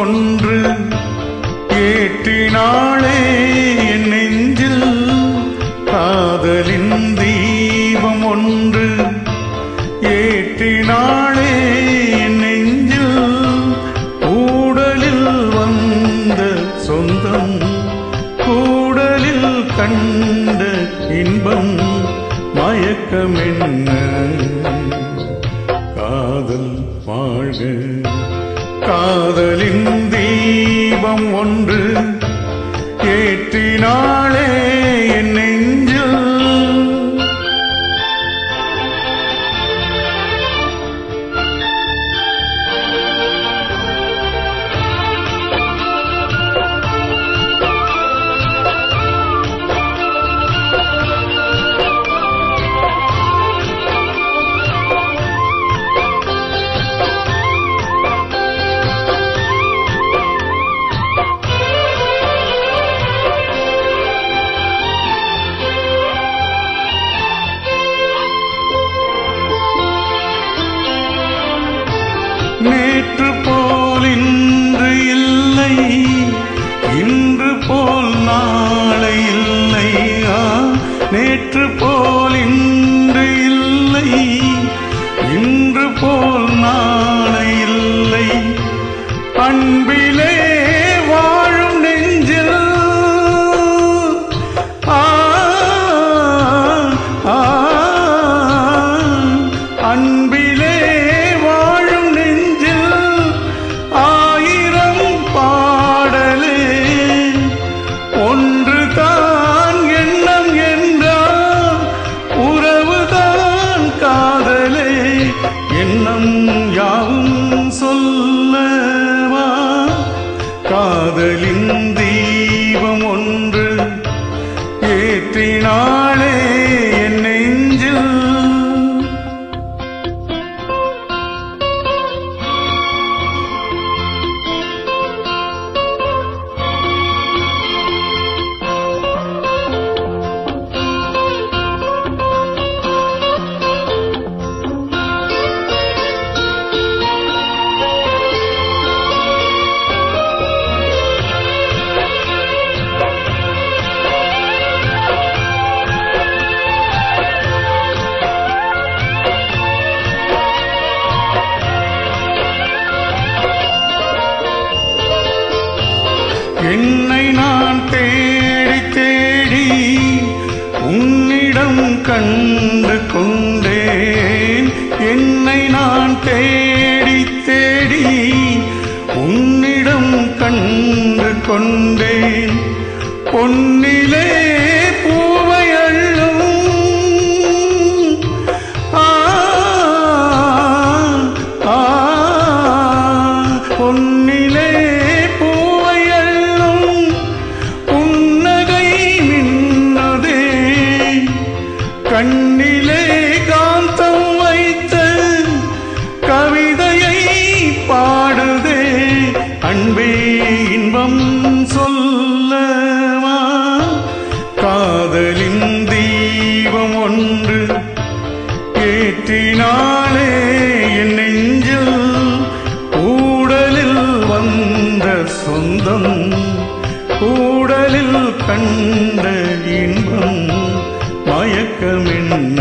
ஒன்று கேட்டினாளே என் நெஞ்சில். காதலின் தீபம் ஒன்று ஏற்றினாளே என் நெஞ்சில். ஊடலில் வந்த சொந்தம் கூடலில் கண்ட இன்பம் மயக்கமென்ன? காதல் வாழ்க. காதலின் தீபம் ஒன்று ஏற்றினாளே என்னை நேற்று போல் இன்று இல்லை. இன்று போல் நாளை இல்லை. நேற்று போல் இன்று இல்லை. இன்று போல் நாளை இல்லை. அன்பிலே வாழும் நெஞ்சில் ஆ, ஆ, ஏற்றினாளே என்னை நான் தேடி தேடி உன்னிடம் கண்டு கொண்டேன். என்னை நான் தேடி தேடி உன்னிடம் கண்டு கொண்டேன். பொன்னிலே பாடுதே. அன்பே இன்பம் சொல்லவா? காதலின் தீபம் ஒன்று ஏற்றினாலே என் நெஞ்சில் ஊடலில் வந்த சொந்தம் ஊடலில் கண்ட இன்பம் மயக்கமென்ன?